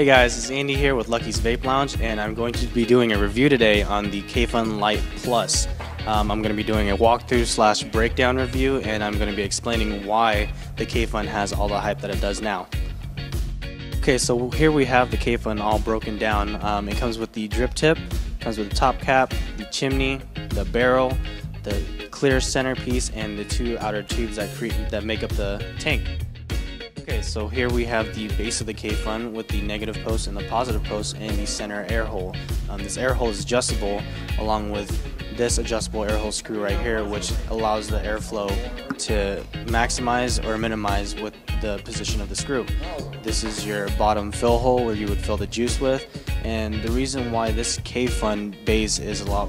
Hey guys, it's Andy here with Lucky's Vape Lounge, and I'm going to be doing a review today on the Kayfun Lite Plus. Um, I'm going to be doing a walkthrough slash breakdown review, and I'm going to be explaining why the Kayfun has all the hype that it does now. Okay, so here we have the Kayfun all broken down. Um, it comes with the drip tip, comes with the top cap, the chimney, the barrel, the clear centerpiece, and the two outer tubes that create that make up the tank. Okay, so here we have the base of the Kayfun with the negative post and the positive post in the center air hole. Um, this air hole is adjustable along with this adjustable air hole screw right here which allows the airflow to maximize or minimize with the position of the screw. This is your bottom fill hole where you would fill the juice with and the reason why this Kayfun base is a lot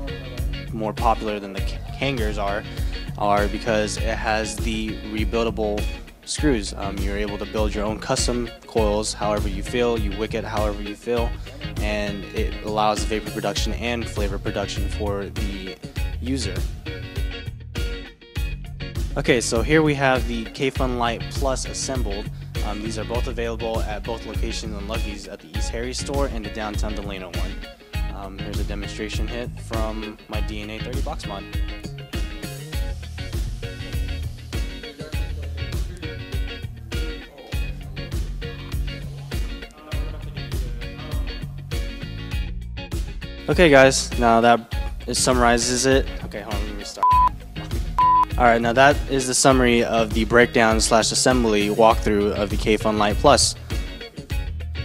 more popular than the hangers are are because it has the rebuildable screws. Um, you're able to build your own custom coils however you feel, you wick it however you feel, and it allows vapor production and flavor production for the user. Okay, so here we have the Kayfun Lite Plus assembled. Um, these are both available at both locations on Lucky's at the East Harry store and the downtown Delano one. Um, here's a demonstration hit from my DNA 30 box mod. Okay guys, now that summarizes it. Okay, hold on, let me restart. Alright, now that is the summary of the breakdown slash assembly walkthrough of the Kayfun Lite Plus.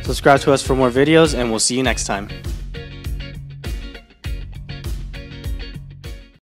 Subscribe to us for more videos and we'll see you next time.